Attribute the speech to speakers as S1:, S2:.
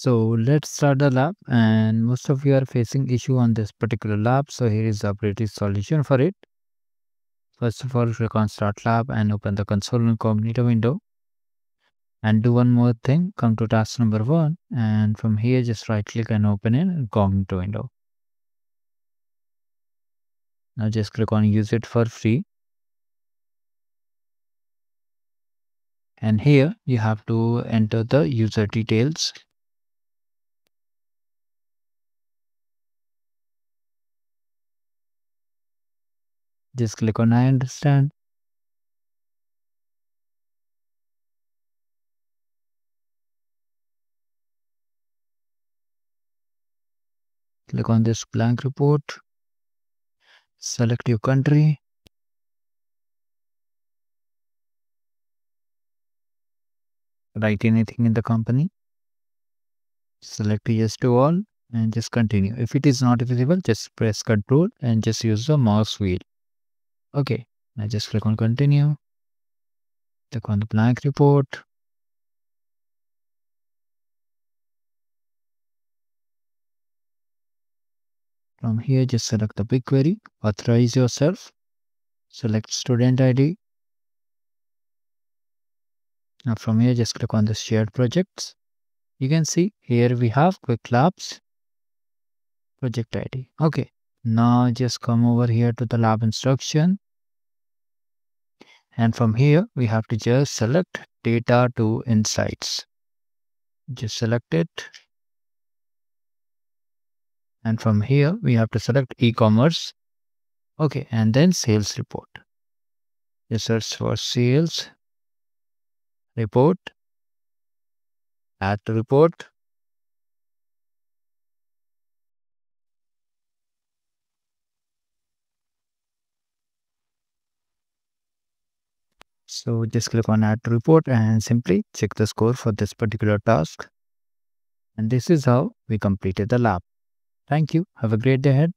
S1: So let's start the lab and most of you are facing issue on this particular lab. So here is the operative solution for it. First of all, click on start lab and open the console incognito window. And do one more thing, come to task number one and from here just right click and open an incognito window. Now just click on use it for free. And here you have to enter the user details just click on I understand. Click on this blank report. Select your country. Write anything in the company. Select yes to all and just continue. If it is not visible, just press control and just use the mouse wheel. Okay, I just click on continue. Click on the blank report. From here, just select the BigQuery, authorize yourself, select student ID. Now from here, just click on the shared projects. You can see here we have Qwiklabs project ID. Okay, now just come over here to the lab instruction. And from here, we have to just select data to insights. Just select it. And from here, we have to select e-commerce. Okay, and then sales report. Just search for sales report, add to report, So just click on add report and simply check the score for this particular task. And this is how we completed the lab. Thank you. Have a great day ahead.